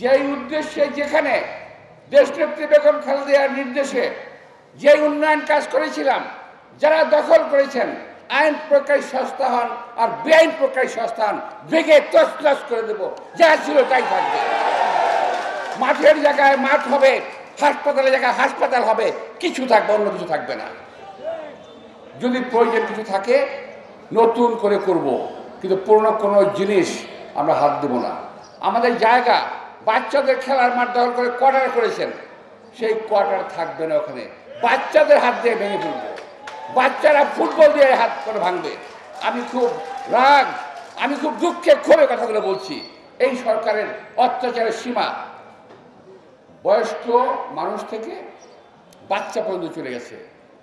যেই উদ্দেশ্যে যেখানে দেশনেত্রী বেগম খালেদিয়ার নির্দেশে যে উন্নয়ন কাজ করেছিলাম, যারা দখল করেছেন, আইন প্রকাশ সস্তা হন আর বেআইন প্রকাশ সস্তা হন ভেঙে তসতস করে দেব, যা ছিল তাই থাকবে। মাঠের জায়গায় মাঠ হবে, হাসপাতালের জায়গায় হাসপাতাল হবে, কিছু থাকবে, অন্য কিছু থাকবে না। যদি প্রয়োজন কিছু থাকে, নতুন করে করব, কিন্তু পুরনো কোনো জিনিস আমরা হাত দেব না। আমাদের জায়গা বাচ্চাদের খেলার মাঠ দখল করে কোয়ার্টার করেছেন। সেই কোয়ার্টার থাকবে না ওখানে। বাচ্চাদের হাত দিয়ে ভেঙে ফেলব। বাচ্চারা ফুটবল দিয়ে হাত করে ভাঙবে। আমি খুব রাগ, আমি খুব দুঃখে ক্ষোভে কথাগুলো বলছি। এই সরকারের অত্যাচারের সীমা। বয়স্ক মানুষ থেকে বাচ্চা পর্যন্ত চলে গেছে।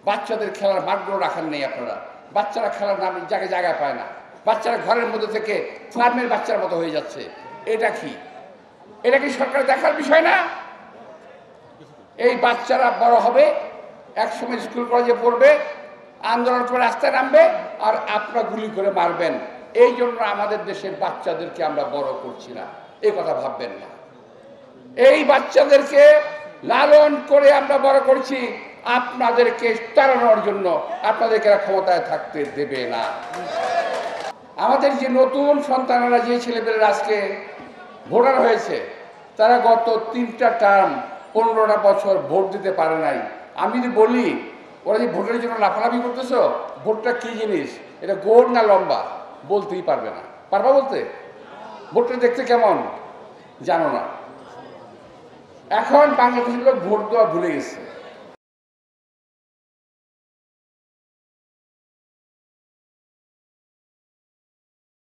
বাচ্চাদের খেলার মাঠগুলো রাখার নেই আপনারা। বাচ্চারা খেলার নাম জায়গায় জায়গা পায় না। বাচ্চারা ঘরের মধ্যে থেকে ফার্মের বাচ্চার মতো হয়ে যাচ্ছে। এটা কি? এটা কি সরকার দেখার বিষয় না? এই বাচ্চারা বড় হবে, একসময় স্কুল কলেজে পড়বে, আন্দোলন করে রাস্তায় নামবে, আর আপনারা গুলি করে মারবেন। এই জন্য আমাদের দেশের বাচ্চাদেরকে আমরা বড় করছি না। এই কথা ভাববেন না। এই বাচ্চাদেরকে লালন করে আমরা বড় করছি। আপনাদেরকে তাড়ানোর জন্য আপনাদেরকে ক্ষমতায় থাকতে দেবে না। আমাদের যে নতুন সন্তানরা, যে ছেলেপেলেরা আজকে ভোটার হয়েছে, তারা গত তিনটা টার্ম পনেরোটা বছর ভোট দিতে পারে নাই। আমি যদি বলি, ওরা যে ভোটের জন্য লাফালাফি করতেছ, ভোটটা কি জিনিস? এটা গোল না লম্বা? বলতেই পারবে না। পারবা বলতে? ভোটটা দেখতে কেমন? জানো না। এখন বাংলাদেশের লোক ভোট দেওয়া ভুলে গেছে।